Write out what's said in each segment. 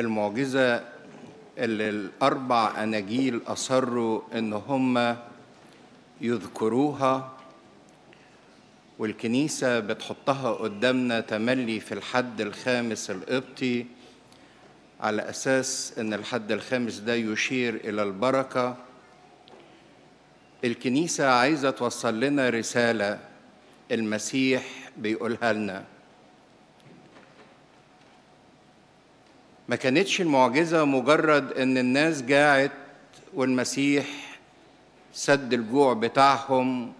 المعجزة اللي الأربع أناجيل أصروا إن هم يذكروها والكنيسة بتحطها قدامنا تملي في الحد الخامس القبطي على أساس إن الحد الخامس ده يشير إلى البركة. الكنيسة عايزة توصل لنا رسالة المسيح بيقولها لنا. ما كانتش المعجزة مجرد إن الناس جاعت والمسيح سد الجوع بتاعهم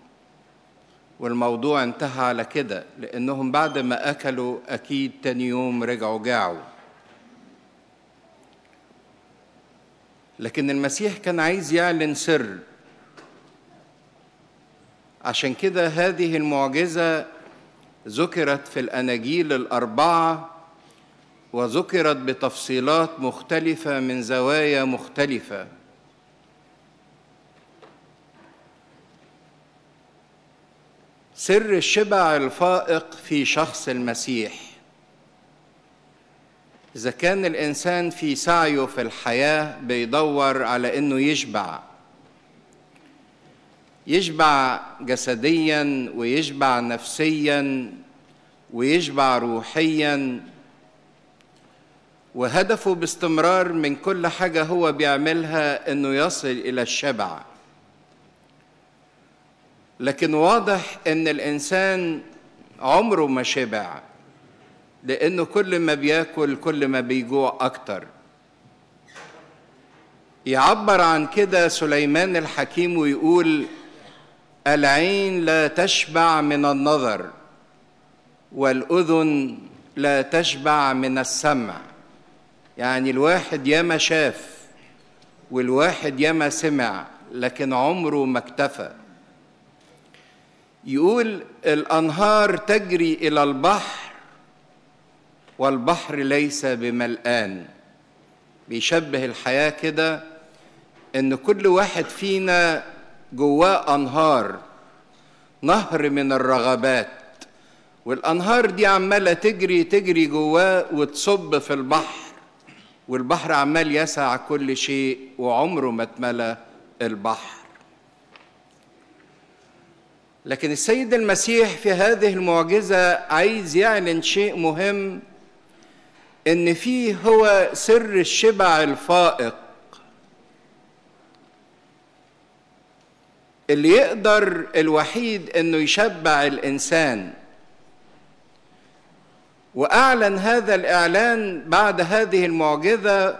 والموضوع انتهى على كده لأنهم بعد ما أكلوا أكيد تاني يوم رجعوا جاعوا. لكن المسيح كان عايز يعلن سر. عشان كده هذه المعجزة ذكرت في الأناجيل الأربعة وذكرت بتفصيلات مختلفة من زوايا مختلفة. سر الشبع الفائق في شخص المسيح. إذا كان الإنسان في سعيه في الحياة بيدور على إنه يشبع. يشبع جسديا ويشبع نفسيا ويشبع روحيا وهدفه باستمرار من كل حاجة هو بيعملها إنه يصل إلى الشبع. لكن واضح إن الإنسان عمره ما شبع لأنه كل ما بياكل كل ما بيجوع أكتر. يعبر عن كده سليمان الحكيم ويقول العين لا تشبع من النظر والأذن لا تشبع من السمع. يعني الواحد ياما شاف والواحد ياما سمع لكن عمره ما اكتفى. يقول الأنهار تجري إلى البحر والبحر ليس بملآن. بيشبه الحياة كده إن كل واحد فينا جواه أنهار نهر من الرغبات. والأنهار دي عمالة تجري تجري جواه وتصب في البحر. والبحر عمال يسع كل شيء وعمره ما اتملى البحر. لكن السيد المسيح في هذه المعجزة عايز يعلن شيء مهم إن فيه هو سر الشبع الفائق اللي يقدر الوحيد إنه يشبع الإنسان. وأعلن هذا الإعلان بعد هذه المعجزة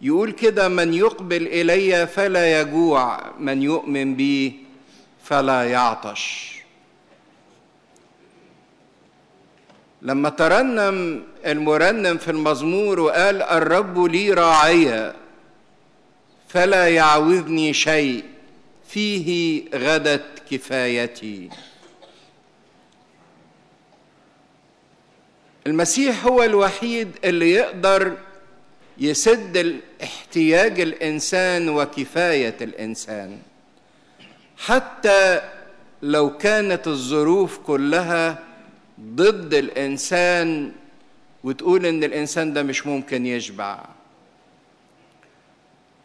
يقول كده من يقبل إلي فلا يجوع من يؤمن بي فلا يعطش. لما ترنم المرنم في المزمور وقال الرب لي راعية فلا يعوزني شيء فيه غدت كفايتي. المسيح هو الوحيد اللي يقدر يسد احتياج الإنسان وكفاية الإنسان. حتى لو كانت الظروف كلها ضد الإنسان وتقول إن الإنسان ده مش ممكن يشبع.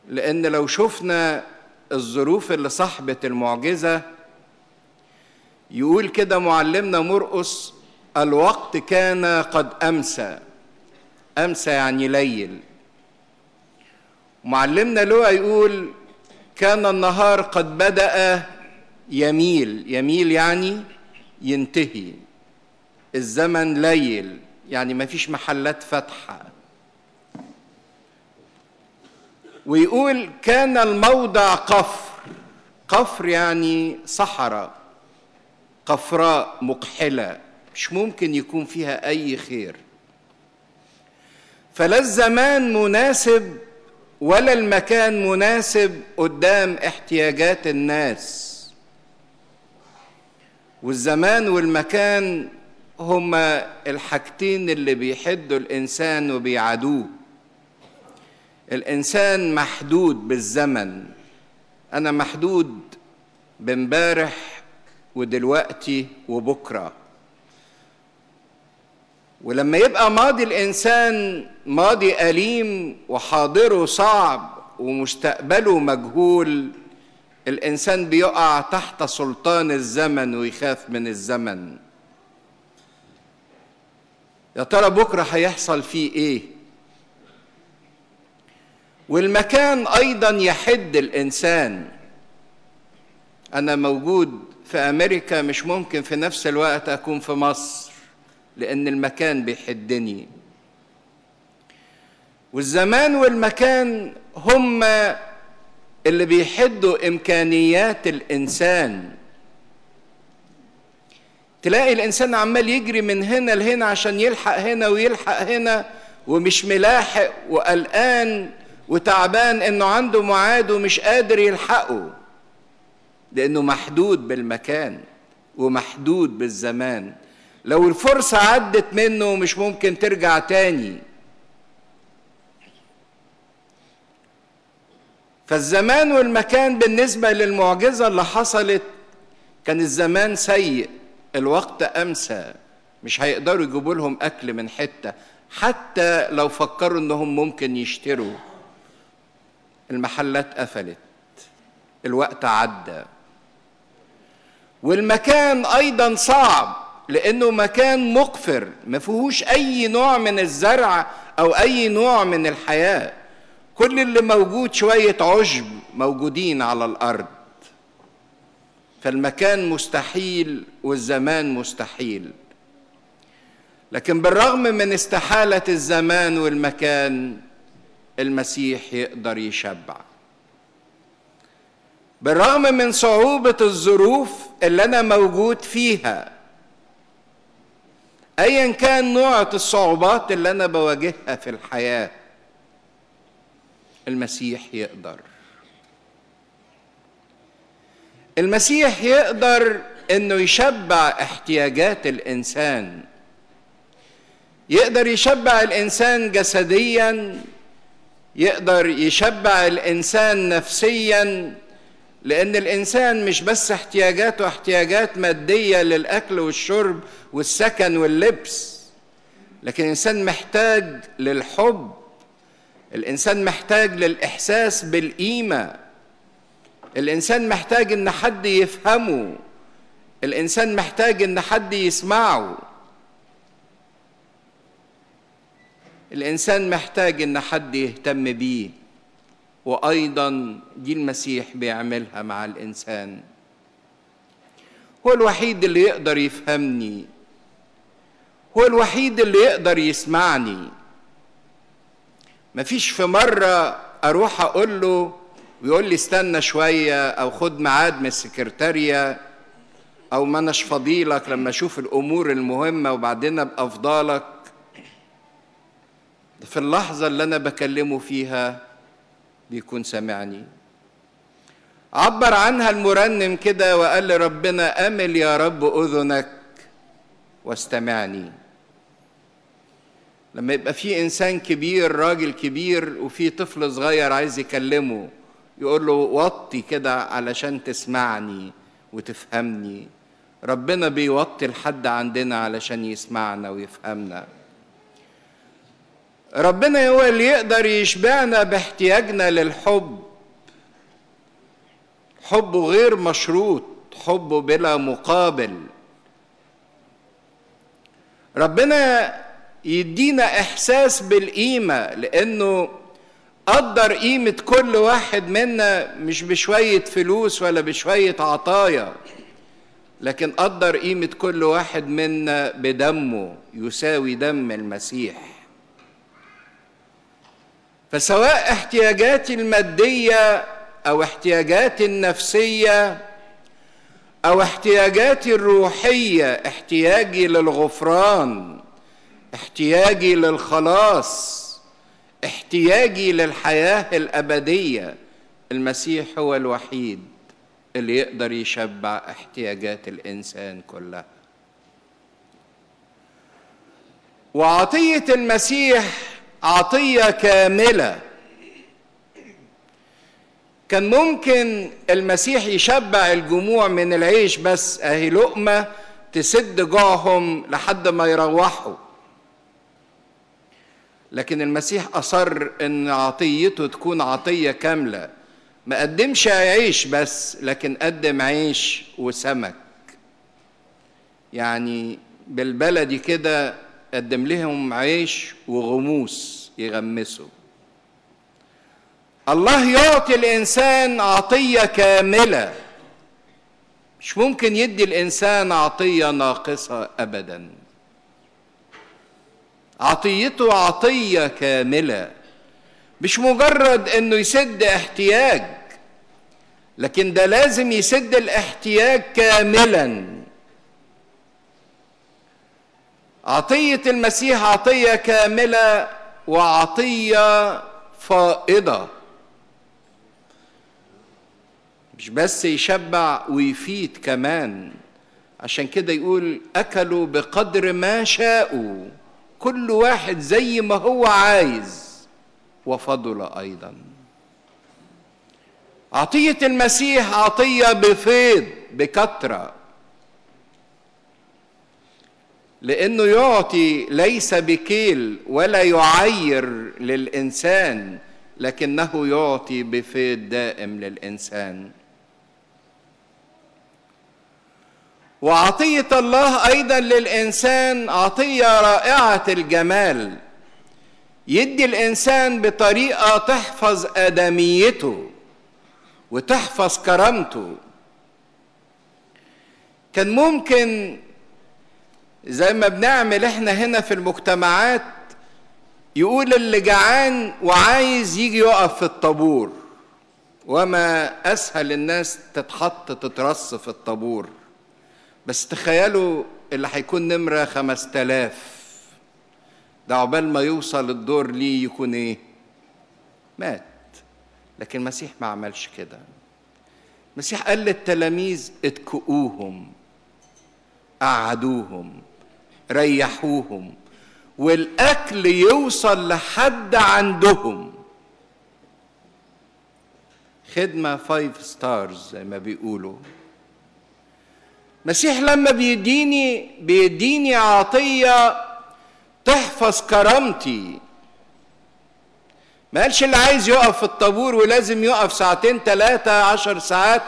لأن لو شفنا الظروف اللي صاحبت المعجزة يقول كده معلمنا مرقس الوقت كان قد أمسى. أمسى يعني ليل. معلمنا لوقا يقول كان النهار قد بدأ يميل. يميل يعني ينتهي. الزمن ليل. يعني ما فيش محلات فاتحة. ويقول كان الموضع قفر. قفر يعني صحراء. قفراء مقحلة. مش ممكن يكون فيها أي خير. فلا الزمان مناسب ولا المكان مناسب قدام احتياجات الناس. والزمان والمكان هما الحاجتين اللي بيحدوا الإنسان وبيعادوه. الإنسان محدود بالزمن. أنا محدود بامبارح ودلوقتي وبكرة. ولما يبقى ماضي الإنسان ماضي أليم وحاضره صعب ومستقبله مجهول الإنسان بيقع تحت سلطان الزمن ويخاف من الزمن. يا ترى بكرة هيحصل فيه إيه؟ والمكان أيضا يحد الإنسان. أنا موجود في أمريكا مش ممكن في نفس الوقت أكون في مصر. لأن المكان بيحدني. والزمان والمكان هما اللي بيحدوا إمكانيات الإنسان. تلاقي الإنسان عمال يجري من هنا لهنا عشان يلحق هنا ويلحق هنا ومش ملاحق وقلقان وتعبان إنه عنده ميعاد ومش قادر يلحقه. لأنه محدود بالمكان ومحدود بالزمان. لو الفرصة عدت منه مش ممكن ترجع تاني. فالزمان والمكان بالنسبة للمعجزة اللي حصلت كان الزمان سيء الوقت أمسى مش هيقدروا يجيبوا لهم أكل من حتة حتى لو فكروا إنهم ممكن يشتروا. المحلات قفلت الوقت عدى. والمكان أيضا صعب لأنه مكان مقفر ما فيهوش أي نوع من الزرع أو أي نوع من الحياة. كل اللي موجود شوية عشب موجودين على الأرض. فالمكان مستحيل والزمان مستحيل. لكن بالرغم من استحالة الزمان والمكان المسيح يقدر يشبع. بالرغم من صعوبة الظروف اللي أنا موجود فيها أيا كان نوع الصعوبات اللي أنا بواجهها في الحياة المسيح يقدر. المسيح يقدر إنه يشبع احتياجات الإنسان. يقدر يشبع الإنسان جسديا يقدر يشبع الإنسان نفسيا. لأن الإنسان مش بس احتياجاته احتياجات مادية للأكل والشرب والسكن واللبس لكن الإنسان محتاج للحب الإنسان محتاج للإحساس بالقيمة الإنسان محتاج إن حد يفهمه الإنسان محتاج إن حد يسمعه. الإنسان محتاج إن حد يهتم بيه. وأيضا دي المسيح بيعملها مع الإنسان. هو الوحيد اللي يقدر يفهمني. هو الوحيد اللي يقدر يسمعني. مفيش في مرة أروح أقول له ويقول لي استنى شوية أو خد ميعاد من السكرتارية أو ما أناش فضيلك لما أشوف الأمور المهمة وبعدين أبقى أفضلك في اللحظة اللي أنا بكلمه فيها. بيكون سامعني. عبر عنها المرنم كده وقال لربنا أمل يا رب أذنك واستمعني. لما يبقى في إنسان كبير راجل كبير وفي طفل صغير عايز يكلمه يقول له وطي كده علشان تسمعني وتفهمني. ربنا بيوطي لحد عندنا علشان يسمعنا ويفهمنا. ربنا هو اللي يقدر يشبعنا باحتياجنا للحب. حبه غير مشروط حبه بلا مقابل. ربنا يدينا إحساس بالقيمة لأنه قدر قيمة كل واحد منا مش بشوية فلوس ولا بشوية عطايا لكن قدر قيمة كل واحد منا بدمه يساوي دم المسيح. فسواء احتياجاتي المادية أو احتياجاتي النفسية أو احتياجاتي الروحية احتياجي للغفران احتياجي للخلاص احتياجي للحياة الأبدية. المسيح هو الوحيد اللي يقدر يشبع احتياجات الإنسان كلها. وعطية المسيح عطية كاملة. كان ممكن المسيح يشبع الجموع من العيش بس أهي لقمة تسد جوعهم لحد ما يروحوا. لكن المسيح أصر إن عطيته تكون عطية كاملة. ما قدمش عيش بس لكن قدم عيش وسمك. يعني بالبلدي كده قدم لهم عيش وغموس يغمسوا الله يعطي الإنسان عطية كاملة. مش ممكن يدي الإنسان عطية ناقصة ابدا. عطيته عطية كاملة. مش مجرد إنه يسد احتياج لكن ده لازم يسد الاحتياج كاملا. عطية المسيح عطية كاملة وعطية فائضة. مش بس يشبع ويفيد كمان عشان كده يقول أكلوا بقدر ما شاءوا كل واحد زي ما هو عايز وفضل أيضا. عطية المسيح عطية بفيض بكثرة. لأنه يعطي ليس بكيل ولا يعير للإنسان لكنه يعطي بفيض دائم للإنسان. وعطية الله أيضا للإنسان عطية رائعة الجمال. يدي الإنسان بطريقة تحفظ أدميته وتحفظ كرامته. كان ممكن زي ما بنعمل إحنا هنا في المجتمعات يقول اللي جعان وعايز يجي يقف في الطابور. وما أسهل الناس تتحط تترص في الطابور. بس تخيلوا اللي هيكون نمرة خمس تلاف ده عقبال ما يوصل الدور ليه يكون إيه؟ مات. لكن المسيح ما عملش كده. المسيح قال للتلاميذ اتكؤوهم. قعدوهم ريحوهم والأكل يوصل لحد عندهم. خدمة five stars زي ما بيقولوا. مسيح لما بيديني بيديني عطية تحفظ كرامتي. ما قالش اللي عايز يقف في الطابور ولازم يقف ساعتين ثلاثة عشر ساعات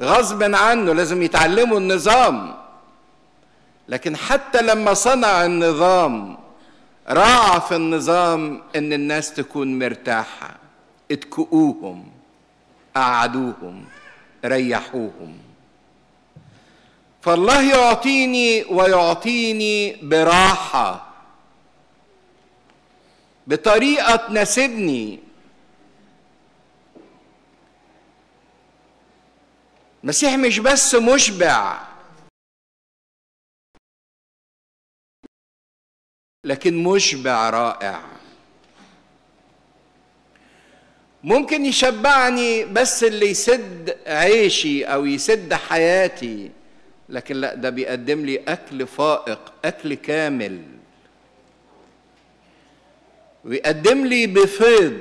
غصب عنه لازم يتعلموا النظام. لكن حتى لما صنع النظام راعى في النظام إن الناس تكون مرتاحة. اتكؤوهم قعدوهم ريحوهم. فالله يعطيني ويعطيني براحة. بطريقة تناسبني. المسيح مش بس مشبع. لكن مشبع رائع. ممكن يشبعني بس اللي يسد عيشي أو يسد حياتي لكن لا ده بيقدم لي أكل فائق أكل كامل. ويقدم لي بفيض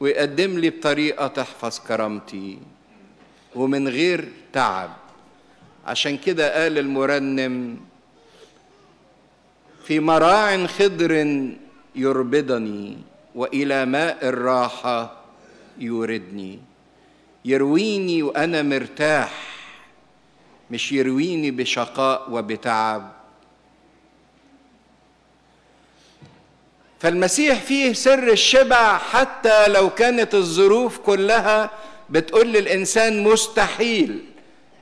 ويقدم لي بطريقة تحفظ كرامتي. ومن غير تعب. عشان كده قال المرنم في مراع خضر يربضني وإلى ماء الراحة يوردني. يرويني وأنا مرتاح مش يرويني بشقاء وبتعب. فالمسيح فيه سر الشبع حتى لو كانت الظروف كلها بتقول للإنسان مستحيل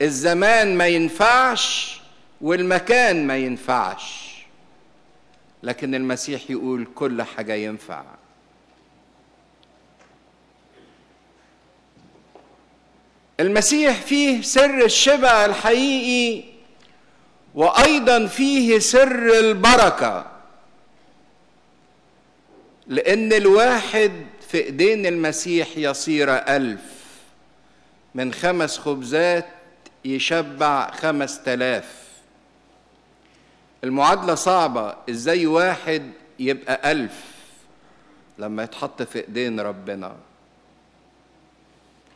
الزمان ما ينفعش والمكان ما ينفعش. لكن المسيح يقول كل حاجة ينفع. المسيح فيه سر الشبع الحقيقي وأيضا فيه سر البركة. لأن الواحد في إيدين المسيح يصير ألف. من خمس خبزات يشبع خمس تلاف. المعادلة صعبة. إزاي واحد يبقى ألف لما يتحط في إيدين ربنا؟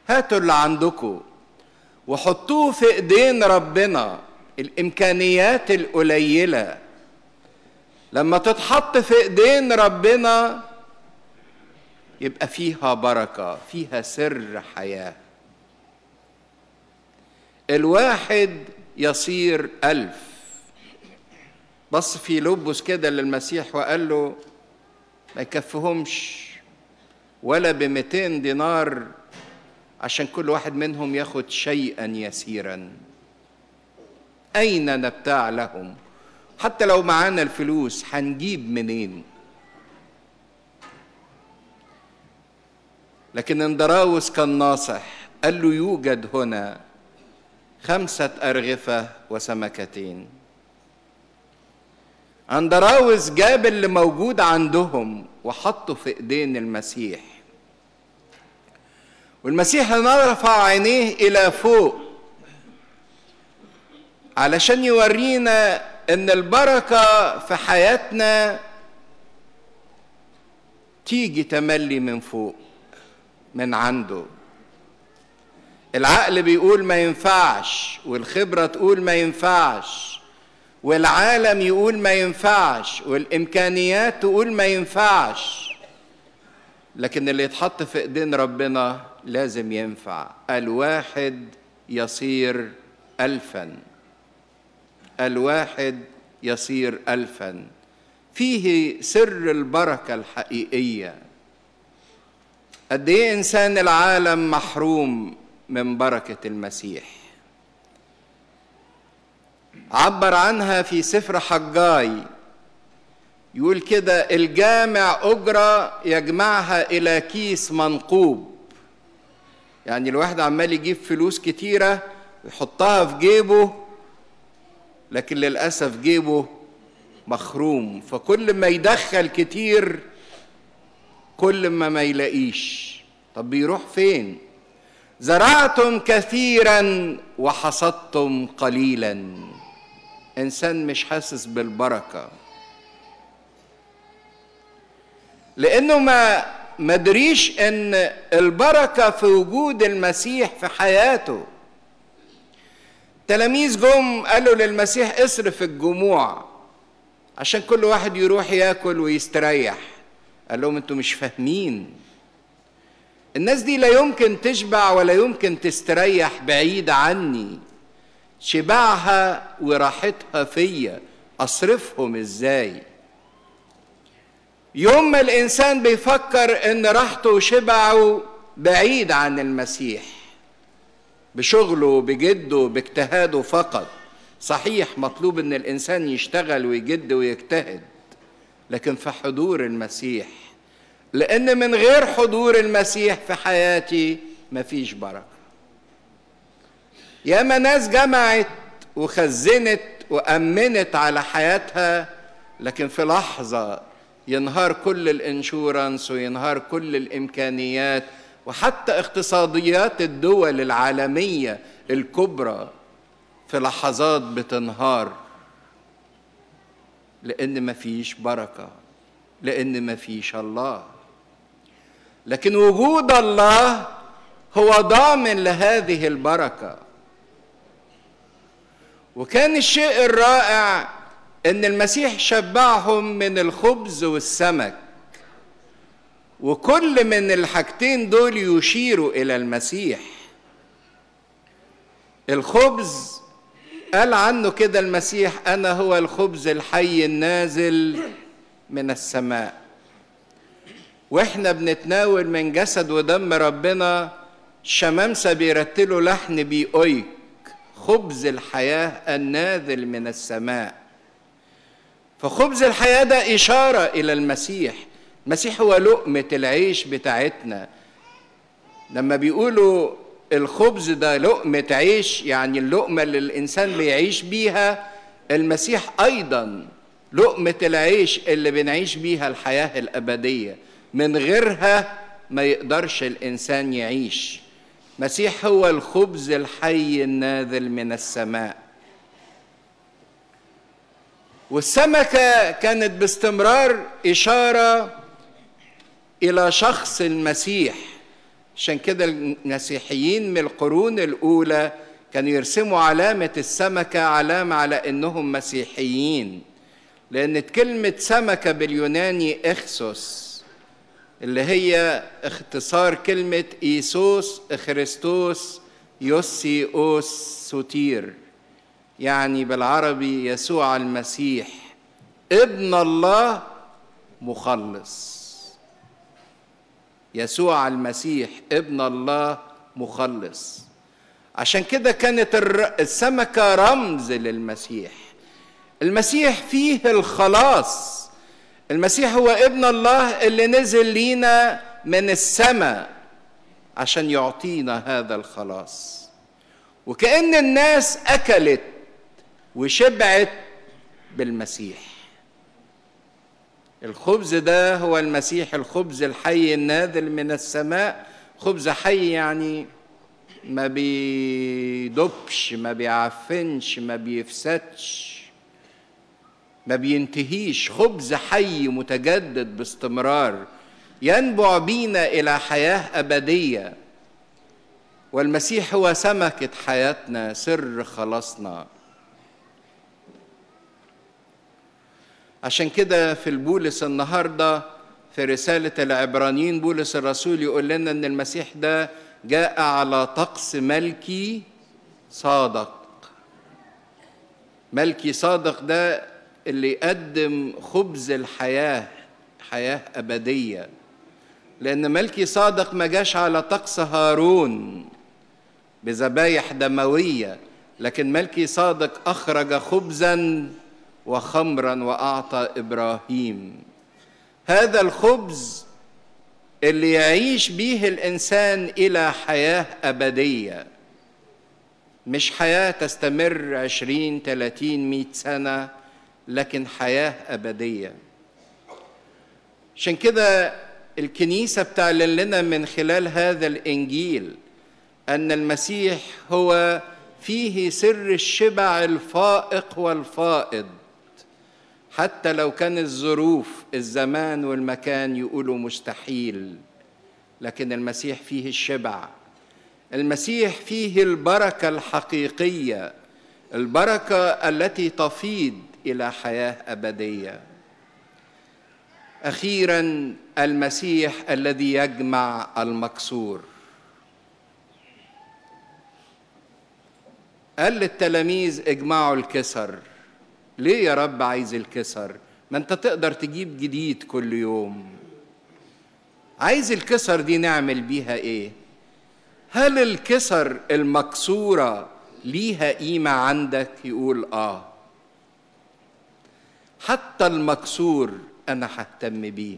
هاتوا اللي عندكم وحطوه في إيدين ربنا. الإمكانيات القليلة. لما تتحط في إيدين ربنا يبقى فيها بركة فيها سر حياة. الواحد يصير ألف. بص في لبس كده للمسيح وقال له ما يكفهمش ولا بمئتين دينار عشان كل واحد منهم ياخد شيئا يسيرا. أين نبتاع لهم؟ حتى لو معانا الفلوس هنجيب منين؟ لكن اندراوس كان ناصح قال له يوجد هنا خمسة أرغفة وسمكتين. اندراوس جاب اللي موجود عندهم وحطه في إيدين المسيح. والمسيح رفع عينيه إلى فوق علشان يورينا إن البركة في حياتنا تيجي تملي من فوق من عنده. العقل بيقول ما ينفعش والخبرة تقول ما ينفعش. والعالم يقول ما ينفعش والإمكانيات تقول ما ينفعش. لكن اللي يتحط في إيدين ربنا لازم ينفع. الواحد يصير الفا. الواحد يصير الفا. فيه سر البركة الحقيقية. قد إيه إنسان العالم محروم من بركة المسيح؟ عبر عنها في سفر حجاي. يقول كده الجامع أجرة يجمعها إلى كيس منقوب. يعني الواحد عمال يجيب فلوس كتيرة ويحطها في جيبه لكن للأسف جيبه مخروم. فكل ما يدخل كتير كل ما ما يلاقيش. طب بيروح فين؟ زرعتم كثيرا وحصدتم قليلا. إنسان مش حاسس بالبركة. لأنه ما مدريش إن البركة في وجود المسيح في حياته. تلاميذ جم قالوا للمسيح اصرف الجموع عشان كل واحد يروح ياكل ويستريح. قال لهم أنتوا مش فاهمين. الناس دي لا يمكن تشبع ولا يمكن تستريح بعيد عني. شبعها وراحتها فيا أصرفهم إزاي؟ يوم ما الإنسان بيفكر إن راحته وشبعه بعيد عن المسيح بشغله بجده باجتهاده فقط. صحيح مطلوب إن الإنسان يشتغل ويجد ويجتهد لكن في حضور المسيح. لأن من غير حضور المسيح في حياتي مفيش بركة. ياما ناس جمعت وخزنت وأمنت على حياتها لكن في لحظة ينهار كل الانشورنس وينهار كل الإمكانيات وحتى اقتصاديات الدول العالمية الكبرى في لحظات بتنهار لأن مفيش بركة لأن مفيش الله. لكن وجود الله هو ضامن لهذه البركة. وكان الشيء الرائع إن المسيح شبعهم من الخبز والسمك. وكل من الحاجتين دول يشيروا إلى المسيح. الخبز قال عنه كده المسيح أنا هو الخبز الحي النازل من السماء. وإحنا بنتناول من جسد ودم ربنا الشمامسه بيرتلوا لحن بيقويك خبز الحياة النازل من السماء. فخبز الحياة ده إشارة إلى المسيح. المسيح هو لقمة العيش بتاعتنا. لما بيقولوا الخبز ده لقمة عيش يعني اللقمة اللي الإنسان بيعيش بيها المسيح أيضا لقمة العيش اللي بنعيش بيها الحياة الأبدية. من غيرها ما يقدرش الإنسان يعيش. مسيح هو الخبز الحي النازل من السماء. والسمكة كانت باستمرار إشارة إلى شخص المسيح. عشان كده المسيحيين من القرون الأولى كانوا يرسموا علامة السمكة علامة على إنهم مسيحيين. لأن كلمة سمكة باليوناني إخسوس اللي هي اختصار كلمة إيسوس إخريستوس يوسيوس سوتير يعني بالعربي يسوع المسيح ابن الله مخلص. يسوع المسيح ابن الله مخلص. عشان كده كانت السمكة رمز للمسيح. المسيح فيه الخلاص. المسيح هو ابن الله اللي نزل لينا من السماء عشان يعطينا هذا الخلاص. وكأن الناس أكلت وشبعت بالمسيح. الخبز ده هو المسيح الخبز الحي النازل من السماء. خبز حي يعني ما بيدبش ما بيعفنش ما بيفسدش. ما بينتهيش. خبز حي متجدد باستمرار. ينبع بينا إلى حياة أبدية. والمسيح هو سمكة حياتنا سر خلاصنا. عشان كده في البولس النهارده في رسالة العبرانيين بولس الرسول يقول لنا إن المسيح ده جاء على طقس ملكي صادق. ملكي صادق ده اللي يقدم خبز الحياة حياة أبدية. لأن ملكي صادق ما جاش على طقس هارون بذبايح دموية لكن ملكي صادق أخرج خبزا وخمرا وأعطى إبراهيم. هذا الخبز اللي يعيش به الإنسان إلى حياة أبدية. مش حياة تستمر عشرين تلاتين مئة سنة. لكن حياة أبدية. عشان كده الكنيسة بتعلن لنا من خلال هذا الإنجيل أن المسيح هو فيه سر الشبع الفائق والفائض. حتى لو كان الظروف الزمان والمكان يقولوا مستحيل لكن المسيح فيه الشبع. المسيح فيه البركة الحقيقية البركة التي تفيض إلى حياة أبدية. أخيرا المسيح الذي يجمع المكسور. قال للتلاميذ اجمعوا الكسر. ليه يا رب عايز الكسر؟ ما أنت تقدر تجيب جديد كل يوم. عايز الكسر دي نعمل بيها إيه؟ هل الكسر المكسورة ليها قيمة عندك؟ يقول آه. حتى المكسور أنا ههتم بيه.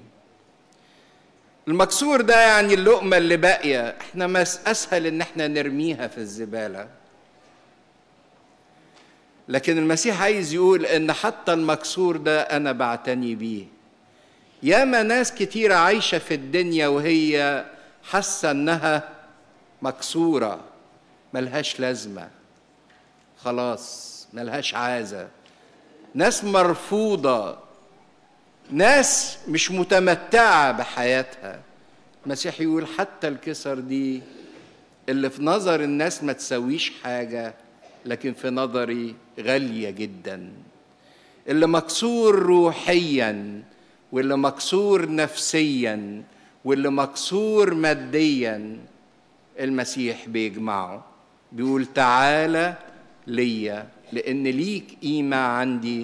المكسور ده يعني اللقمة اللي باقية إحنا مس أسهل إن إحنا نرميها في الزبالة. لكن المسيح عايز يقول إن حتى المكسور ده أنا بعتني بيه. ياما ناس كتيرة عايشة في الدنيا وهي حاسة إنها مكسورة ملهاش لازمة. خلاص ملهاش عازة. ناس مرفوضة ناس مش متمتعة بحياتها. المسيح يقول حتى الكسر دي اللي في نظر الناس ما تسويش حاجة لكن في نظري غالية جدا. اللي مكسور روحيا واللي مكسور نفسيا واللي مكسور ماديا المسيح بيجمعه. بيقول تعالى ليا. لأن ليك قيمة عندي.